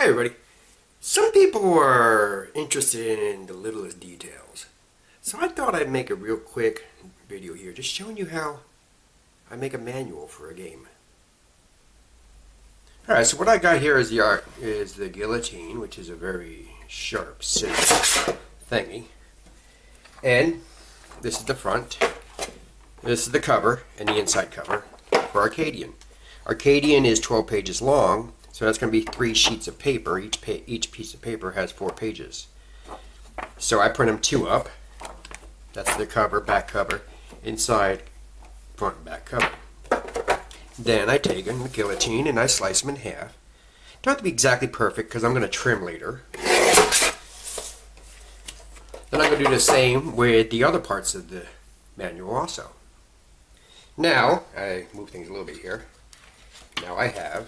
Hi everybody. Some people are interested in the littlest details. So I thought I'd make a real quick video here just showing you how I make a manual for a game. Alright, so what I got here is the art is the guillotine, which is a very sharp thingy. And this is the front. This is the cover and the inside cover for Arkadion. Arkadion is 12 pages long, so that's going to be three sheets of paper. Each, pa each piece of paper has four pages. So I print them two up. That's the cover, back cover, inside, front and back cover. Then I take them, the guillotine, and I slice them in half. Don't have to be exactly perfect because I'm going to trim later. Then I'm going to do the same with the other parts of the manual also. Now, I move things a little bit here. Now I have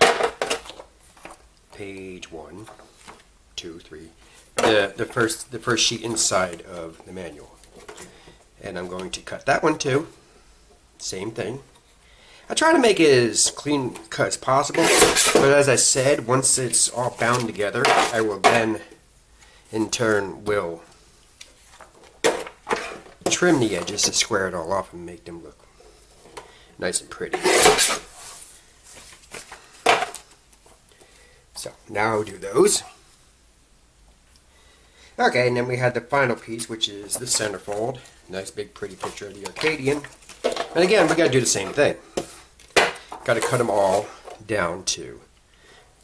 page one, two, three, the, the first the first sheet inside of the manual. And I'm going to cut that one too. Same thing. I try to make it as clean cut as possible, but as I said, once it's all bound together, I will then in turn will trim the edges to square it all off and make them look nice and pretty. So now do those. Okay, and then we had the final piece, which is the centerfold. Nice big pretty picture of the Arkadion. And again, we got to do the same thing. Got to cut them all down to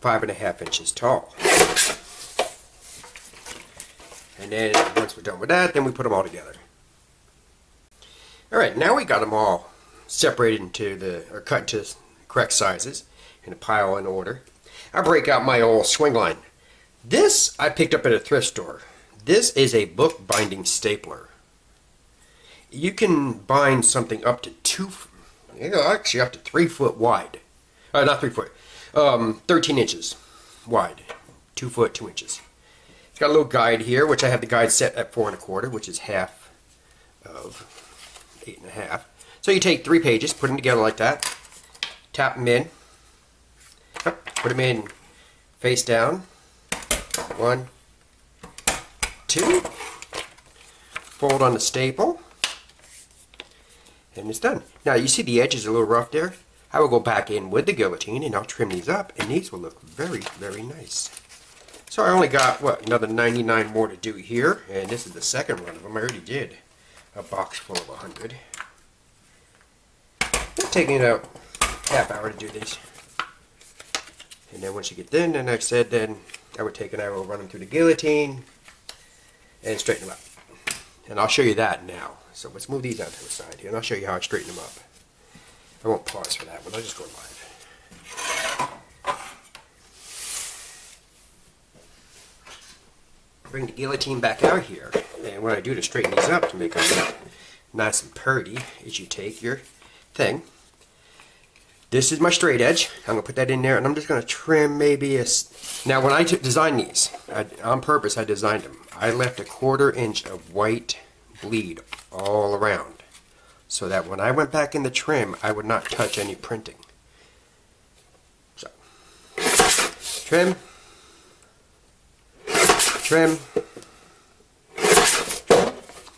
five and a half inches tall. And then once we're done with that, then we put them all together. Alright, now we got them all separated into the, or cut to correct sizes in a pile in order. I break out my old Swingline. This I picked up at a thrift store. This is a book binding stapler. You can bind something up to two, actually up to three foot wide. Uh, not three foot, um, 13 inches wide. Two foot, two inches. It's got a little guide here, which I have the guide set at four and a quarter, which is half of eight and a half. So you take three pages, put them together like that, tap them in, put them in face down, one, two, fold on the staple, and it's done. Now you see the edges are a little rough there. I will go back in with the guillotine and I'll trim these up and these will look very, very nice. So I only got, what, another 99 more to do here, and this is the second one of them. I already did a box full of 100. It's taking about half hour to do these. And then once you get done, then I said, then I would take I will run them through the guillotine and straighten them up. And I'll show you that now. So let's move these out to the side here, and I'll show you how I straighten them up. I won't pause for that one. I'll just go live. Bring the guillotine back out here, and what I do to straighten these up to make them nice and purty is you take your thing. This is my straight edge. I'm going to put that in there, and I'm just going to trim maybe a... Now, when I designed these, I, on purpose I designed them, I left a quarter inch of white bleed all around so that when I went back in the trim, I would not touch any printing. So, trim, trim,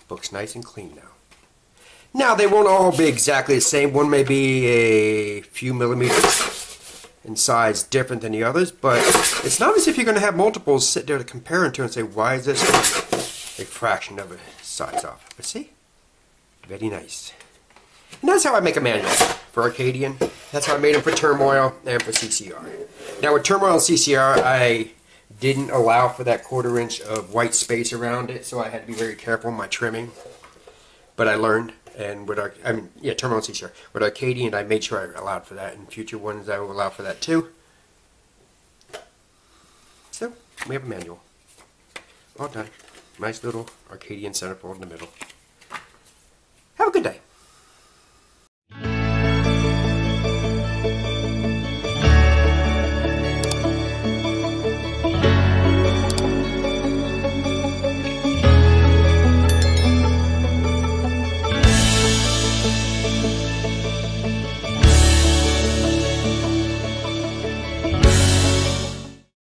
looks nice and clean now. Now, they won't all be exactly the same. One may be a few millimeters in size different than the others, but it's not as if you're going to have multiples sit there to compare into and say, why is this a fraction of a size off? But see, very nice. And that's how I make a manual for Arkadion. That's how I made them for Turmoil and for CCR. Now with Turmoil and CCR, I didn't allow for that quarter inch of white space around it, so I had to be very careful in my trimming. But I learned, and with our, I mean, yeah, Turmoil and CCR. With Arkadion, I made sure I allowed for that. In future ones, I will allow for that too. So, we have a manual. All done. Nice little Arkadion centerfold in the middle.